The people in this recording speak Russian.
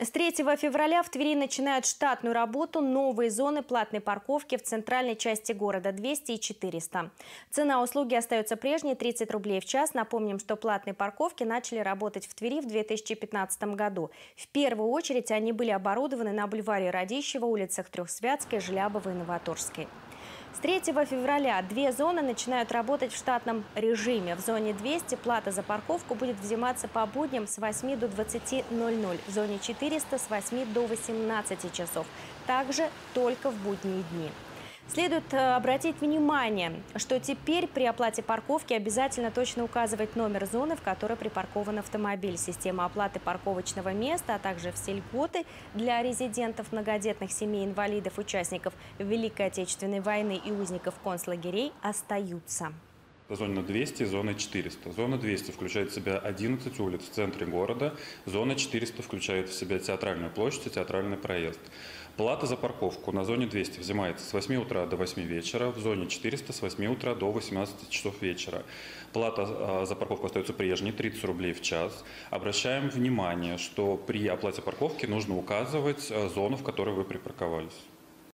С 3 февраля в Твери начинают штатную работу новые зоны платной парковки в центральной части города 200 и 400. Цена услуги остается прежней – 30 рублей в час. Напомним, что платные парковки начали работать в Твери в 2015 году. В первую очередь они были оборудованы на бульваре Радищева, улицах Трехсвятской, Желябова и Новоторской. С 3 февраля две зоны начинают работать в штатном режиме. В зоне 200 плата за парковку будет взиматься по будням с 8 до 20.00. В зоне 400 с 8 до 18 часов. Также только в будние дни. Следует э, обратить внимание, что теперь при оплате парковки обязательно точно указывать номер зоны, в которой припаркован автомобиль. Система оплаты парковочного места, а также все льготы для резидентов многодетных семей, инвалидов, участников Великой Отечественной войны и узников концлагерей остаются. Зона 200 и зона 400. Зона 200 включает в себя 11 улиц в центре города. Зона 400 включает в себя театральную площадь и театральный проезд. Плата за парковку на зоне 200 взимается с 8 утра до 8 вечера, в зоне 400 с 8 утра до 18 часов вечера. Плата а, за парковку остается прежней, 30 рублей в час. Обращаем внимание, что при оплате парковки нужно указывать а, зону, в которой вы припарковались.